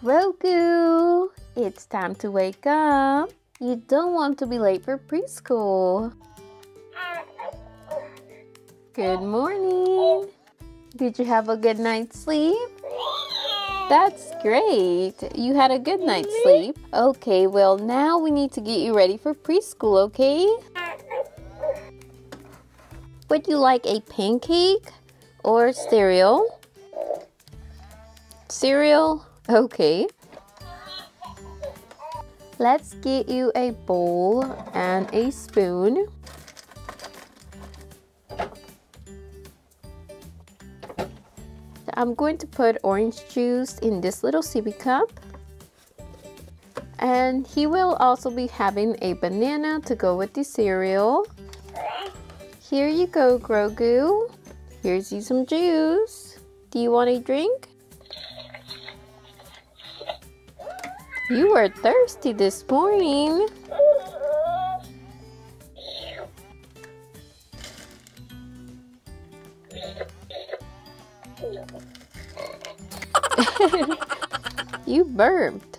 Grogu, it's time to wake up. You don't want to be late for preschool. Good morning. Did you have a good night's sleep? That's great. You had a good night's sleep. Okay, well, now we need to get you ready for preschool, okay? Would you like a pancake or cereal? Cereal? Okay. Let's get you a bowl and a spoon. I'm going to put orange juice in this little sippy cup. And he will also be having a banana to go with the cereal. Here you go, Grogu. Here's you some juice. Do you want a drink? You were thirsty this morning. you burped.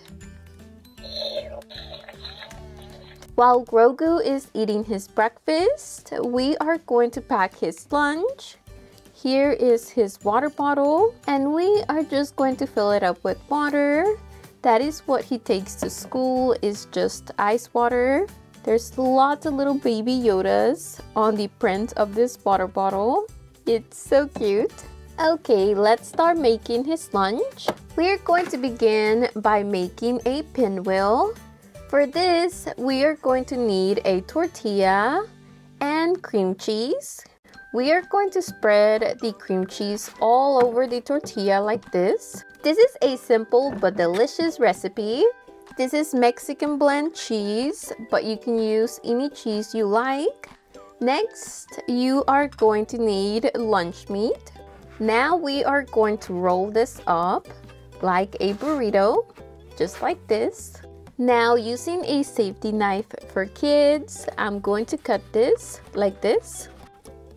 While Grogu is eating his breakfast, we are going to pack his lunch. Here is his water bottle, and we are just going to fill it up with water. That is what he takes to school is just ice water. There's lots of little baby Yodas on the print of this water bottle. It's so cute. Okay, let's start making his lunch. We're going to begin by making a pinwheel. For this, we are going to need a tortilla and cream cheese. We are going to spread the cream cheese all over the tortilla like this. This is a simple but delicious recipe. This is Mexican blend cheese, but you can use any cheese you like. Next, you are going to need lunch meat. Now we are going to roll this up like a burrito, just like this. Now using a safety knife for kids, I'm going to cut this like this.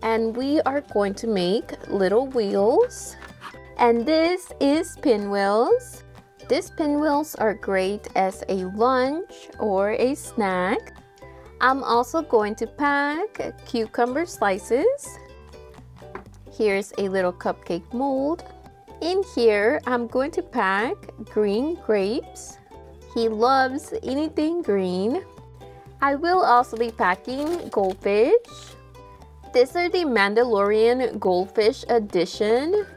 And we are going to make little wheels. And this is pinwheels. These pinwheels are great as a lunch or a snack. I'm also going to pack cucumber slices Here's a little cupcake mold. In here, I'm going to pack green grapes. He loves anything green. I will also be packing goldfish. These are the Mandalorian Goldfish Edition.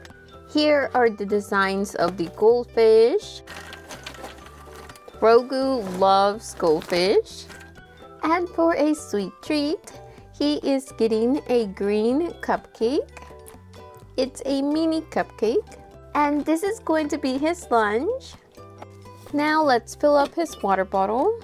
Here are the designs of the goldfish. Grogu loves goldfish. And for a sweet treat, he is getting a green cupcake. It's a mini cupcake. And this is going to be his lunch. Now let's fill up his water bottle.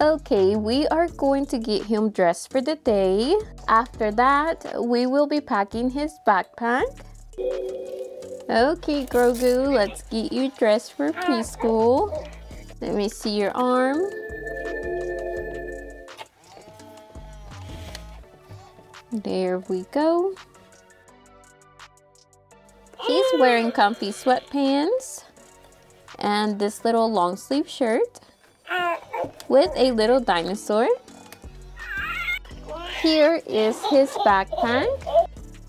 Okay, we are going to get him dressed for the day. After that, we will be packing his backpack. Okay, Grogu, let's get you dressed for preschool. Let me see your arm. There we go. He's wearing comfy sweatpants and this little long sleeve shirt with a little dinosaur. Here is his backpack.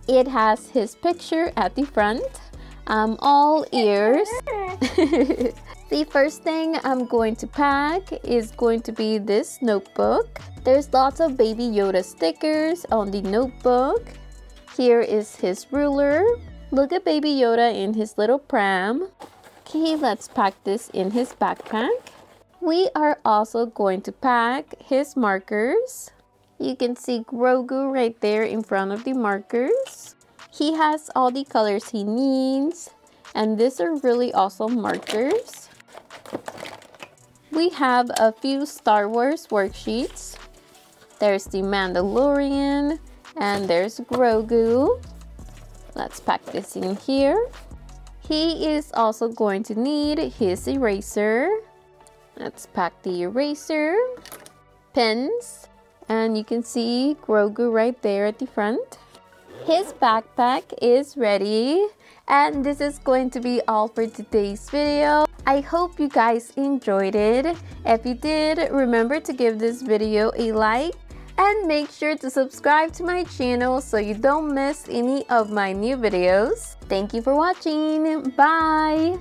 It has his picture at the front. I'm all ears. the first thing I'm going to pack is going to be this notebook. There's lots of Baby Yoda stickers on the notebook. Here is his ruler. Look at Baby Yoda in his little pram. Okay, let's pack this in his backpack. We are also going to pack his markers. You can see Grogu right there in front of the markers. He has all the colors he needs. And these are really awesome markers. We have a few Star Wars worksheets. There's the Mandalorian and there's Grogu. Let's pack this in here. He is also going to need his eraser. Let's pack the eraser, pens, and you can see Grogu right there at the front. His backpack is ready and this is going to be all for today's video. I hope you guys enjoyed it. If you did, remember to give this video a like and make sure to subscribe to my channel so you don't miss any of my new videos. Thank you for watching. Bye!